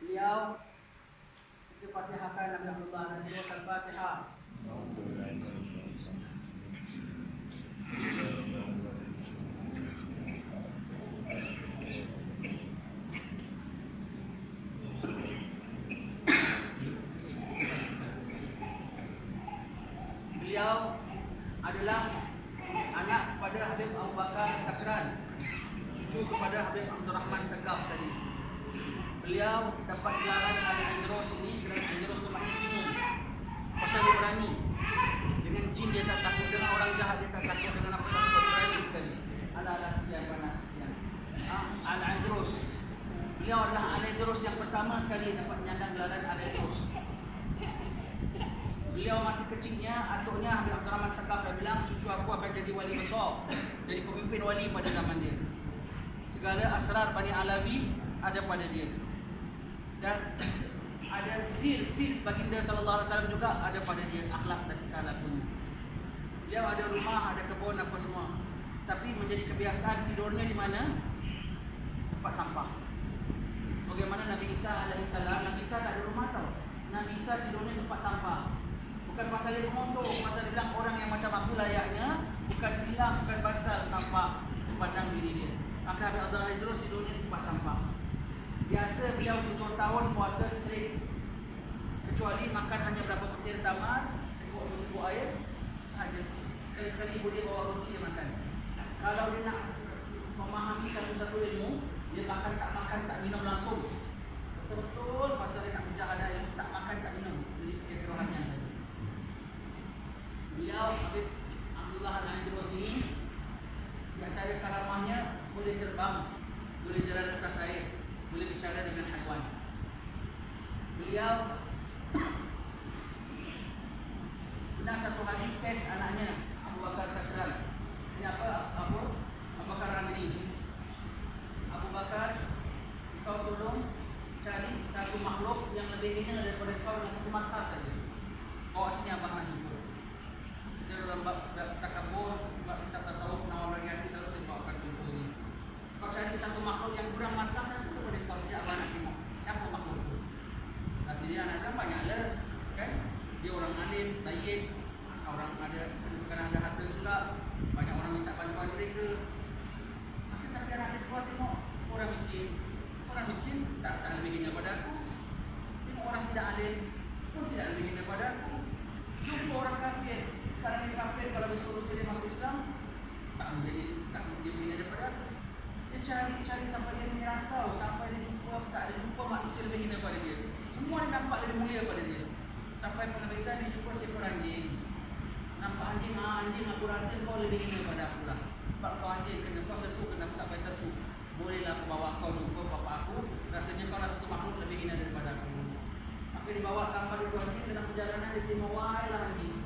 Beliau kita fatihahkan Nabi Abdullah Nabi Al-Fatihah. Beliau adalah anak kepada Habib Abu Bakar Sakran cucu kepada Habib Abdul Rahman Sakaf tadi. Beliau dapat gelaran Ali Idros ini dengan Idros Semahi Sinu pasal dia berani. Dengan jin dia tak takut dengan orang jahat dia tak takut dengan apa takut berani sekali. Ala ala panas kesian ha? Al Idros beliau adalah Al Idros yang pertama sekali dapat menyandang gelaran Al Idros Beliau masih kecilnya, atuknya Habib Abdul Rahman Sakaf dah bilang cucu aku akan jadi wali besar, jadi pemimpin wali pada zaman dia. Segala asrar Bani Alawi ada pada dia. Dan ada sir-sir baginda sallallahu alaihi wasallam juga ada pada dia akhlak dan tingkah. Beliau ada rumah, ada kebun apa semua. Tapi menjadi kebiasaan tidurnya di mana? Tempat sampah. Bagaimana Nabi Isa alaihi salam, Nabi Isa tak ada rumah tau. Nabi Isa tidurnya tempat sampah. Bukan pasal dia mengontok, pasal dia bilang orang yang macam aku layaknya bukan hilang, bukan batal sampah memandang diri dia. Habib Abdullah Idrus tidurnya di tempat sampah. Biasa beliau tujuh tahun puasa straight. Kecuali makan hanya berapa petir tamas, cukup air sahaja. Sekali-sekali dia bawa roti dia makan. Kalau dia nak memahami satu-satu ilmu, dia makan tak makan tak minum langsung. Betul-betul masa dia nak mujahadah yang tak makan tak minum. Jadi dia kerohanian saja. Beliau Habib Abdullah Al-Andros ini Di antara karamahnya Boleh terbang Boleh jalan di atas air Boleh bicara dengan haiwan. Beliau Pernah satu hari tes anaknya Abu Bakar Sakral Ini apa? Abu, Abu Bakar Rangri Abu Bakar Kau tolong cari satu makhluk yang lebih hina daripada kau dengan satu mata saja. Bawa sini abang nak jumpa. Bab satu makhluk yang kurang mata satu daripada kau sejak abang nak tengok siapa makhluk. Tapi dia anak kan banyak lah, kan? Dia orang alim, sayyid, orang ada kedudukan ada harta juga, banyak orang minta bantuan mereka. Tapi tapi anak dia keluar tengok orang miskin, orang miskin tak tak lebih hina pada aku. Tengok orang tidak alim pun tidak lebih hina pada aku. Jumpa orang kafir, sekarang ni kafir kalau disuruh dia masuk Islam tak menjadi tak menjadi bina daripada aku. Dia cari cari sampai dia menyerantau sampai dia jumpa tak dia jumpa manusia lebih hina pada dia. Semua dia nampak lebih mulia pada dia. Sampai penghabisan dia jumpa seekor anjing. Nampak anjing, ah anjing aku rasa kau lebih hina pada aku lah. Sebab kau anjing kena kau satu kena aku tak payah satu. Bolehlah aku bawa kau jumpa bapa aku. Rasanya kau lah satu makhluk lebih hina daripada aku. Maka dibawa tanpa dua anjing dalam perjalanan dia terima wahai lah anjing.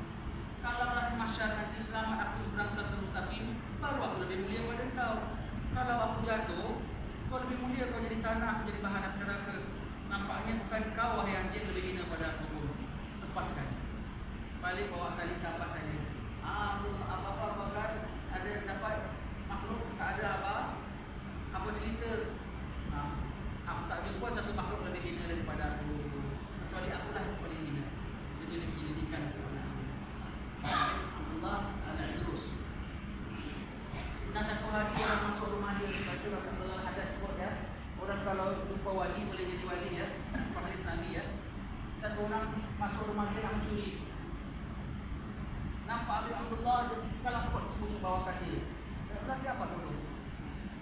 Kalau nanti masyarakat selamat aku seberang satu mustaqim, baru aku lebih mulia pada kau. Kalau aku jatuh, kau lebih mulia kau jadi tanah, jadi bahan api neraka. Nampaknya bukan kau wahai anjing lebih hina pada aku. Lepaskan. Balik bawa tali tapak saja. Ah, apa apa bakar ada dapat makhluk tak ada apa? Apa cerita? Ah, aku tak jumpa satu makhluk lebih hina daripada aku. Kecuali akulah yang paling hina. Jadi lebih penyelidikan kepada Abdullah Al-Idrus Pernah satu hari orang masuk rumah dia Baca Rasulullah Hadad sebut ya Orang kalau jumpa wali boleh jadi wali ya Hadis Nabi ya. Satu orang masuk rumah dia nak mencuri. Nampak Habib Abdullah Dia kalau kot sembunyi bawah kaki Dia dia apa dulu?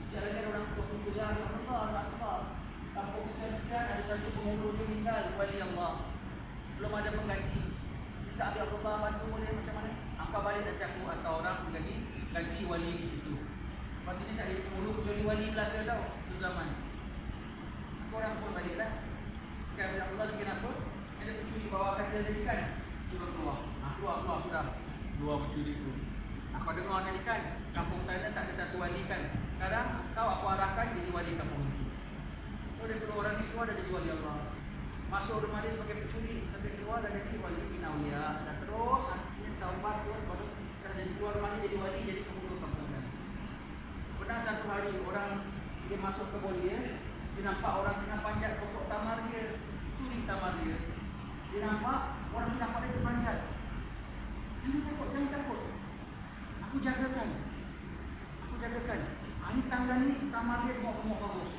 Sejarah dia orang tua kumpul Ya Allah Tak apa. Kampung sekian-sekian ada satu penghulu dia meninggal Wali Allah. Belum ada pengganti. Tak ada Allah bantu boleh macam mana? Angkat balik nanti aku atau orang lagi ganti wali di situ. Ni tak jadi penghulu kecuali wali Melaka tau tu zaman. Aku orang pun balik lah. Kan Allah bikin apa? Ada pencuri bawa kata tadi kan? Suruh keluar. Ha, keluar keluar sudah. Dua pencuri tu. Aku dengar tadi kan, kampung sana tak ada satu wali kan. Sekarang kau aku arahkan jadi wali kampung itu. Kau dia keluar orang ni keluar dah jadi wali Allah. Masuk rumah dia sebagai pencuri Tapi keluar dah jadi wali bin awliya Dan terus akhirnya taubat terus baru Dah jadi keluar rumah dia jadi wali Jadi kampung kan Pernah satu hari orang Dia masuk ke bol dia Dia nampak orang tengah panjat pokok tamar dia, curi tamar dia. Dia nampak orang tu nampak dia terpanjat. Jangan takut, jangan takut. Aku jagakan. Aku jagakan. Ha, ini tangga ni tamar dia gemuk-gemuk bagus.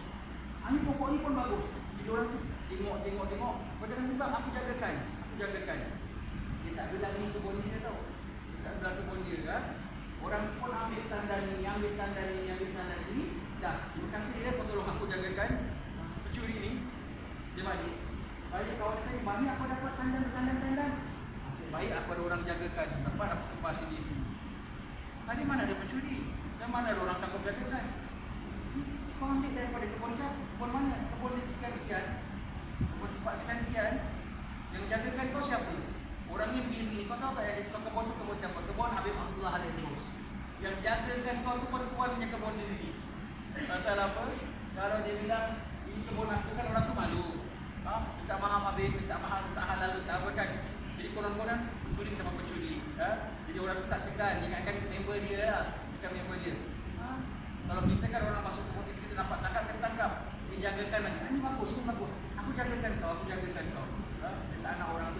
Ha, ini pokok ni pun bagus. Jadi orang tu tengok, tengok, tengok. Kau jangan bimbang, aku jagakan. Aku jagakan. Dia tak bilang ni kebun dia tau. Dia tak bilang kebun dia kan. Orang pun ambil tanda ni, ambil tanda ni. Dah, terima kasih dia kau tolong aku jagakan. Pencuri ni. Dia balik. Balik kawan dia tanya, banyak aku dapat tanda, tanda, tanda. Nasib baik aku ada orang jagakan. Dapat aku kemas sendiri. Tadi mana ada pencuri? Dan mana ada orang sanggup jagakan? Kau ambil daripada kebun siapa? Kebun mana? Kebun ni sekian-sekian. Kebun tempat sekian-sekian. Yang jagakan kau siapa? Orangnya begini-begini. Kau tahu tak yang dia kebun tu kebun siapa? Kebun Habib Abdullah Al-Idrus. Yang jagakan kau tu tuan punya kebun sendiri. Pasal apa? Kalau dia bilang ini kan orang tu malu. Ha? Minta maaf Habib, minta maaf, minta halal, minta apa kan. Jadi konon-konon pencuri sama pencuri. Ha? Jadi orang tu tak segan ingatkan member dia lah. Bukan member dia. Ha? Kalau kita kan orang masuk kebun kita, kita nampak tangkap, kita tangkap. Dia jagakan lagi. Ini bagus, ini bagus. Aku jagakan kau, aku jagakan kau. Ha? Dia tak nak orang